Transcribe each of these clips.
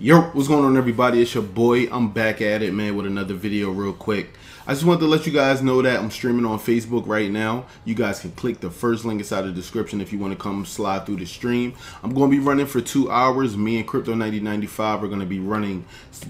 Yo, what's going on everybody? It's your boy. I'm back at it, man, with another video real quick. I just wanted to let you guys know that I'm streaming on Facebook right now. You guys can click the first link inside the description if you want to come slide through the stream. I'm going to be running for two hours. Me and Crypto9095 are going to be running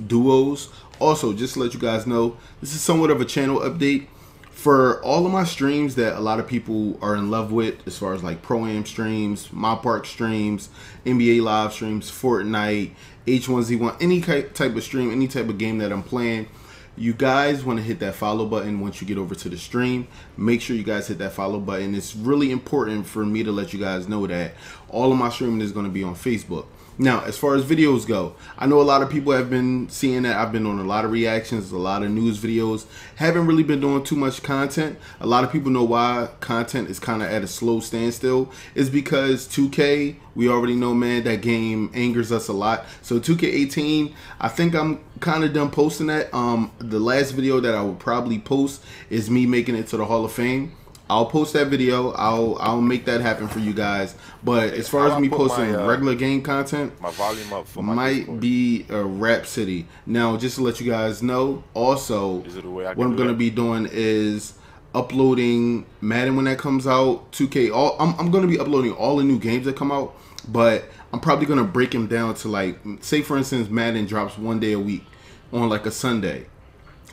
duos. Also, just to let you guys know, this is somewhat of a channel update for all of my streams that a lot of people are in love with as far as like pro am streams my park streams nba live streams fortnite h1z1 any type of stream any type of game that i'm playing you guys want to hit that follow button once you get over to the stream. Make sure you guys hit that follow button. It's really important for me to let you guys know that all of my streaming is going to be on facebook now, as far as videos go, I know a lot of people have been seeing that. I've been on a lot of reactions, a lot of news videos. Haven't really been doing too much content. A lot of people know why content is kind of at a slow standstill. Is because 2K, we already know, man, that game angers us a lot. So 2K18, I think I'm kind of done posting that. Um, the last video that I will probably post is me making it to the Hall of Fame. I'll post that video. I'll I'll make that happen for you guys. But as far as me posting my, uh, regular game content, my volume up for my might Discord. be a Rap City. Now, just to let you guys know, also what I'm gonna be doing is uploading Madden when that comes out. 2K. All I'm I'm gonna be uploading all the new games that come out, but I'm probably gonna break them down to like, say for instance, Madden drops one day a week on like a Sunday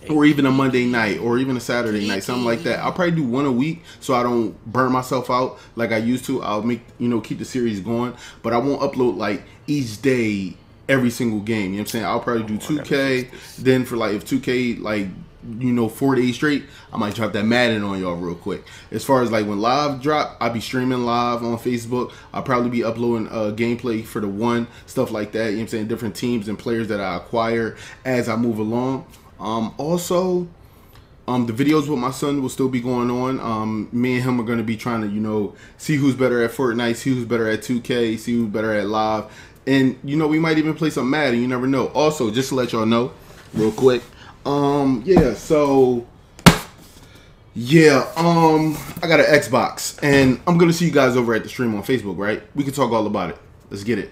or even a Monday night or even a Saturday night, something like that. I'll probably do one a week so I don't burn myself out like I used to. I'll make you know keep the series going, but I won't upload like each day every single game. You know what I'm saying? I'll probably do 2K. Then for like if 2K like you know four days straight, I might drop that Madden on y'all real quick. As far as like when live drop, I'll be streaming live on Facebook. I'll probably be uploading uh, gameplay for the one stuff like that. You know what I'm saying? Different teams and players that I acquire as I move along. Um, also, um, the videos with my son will still be going on. Um, me and him are going to be trying to, you know, see who's better at Fortnite, see who's better at 2K, see who's better at live. And, you know, we might even play some Madden. You never know. Also, just to let y'all know, real quick. Um, yeah, so... Yeah, um, I got an Xbox, and I'm gonna see you guys over at the stream on Facebook, right? We can talk all about it. Let's get it.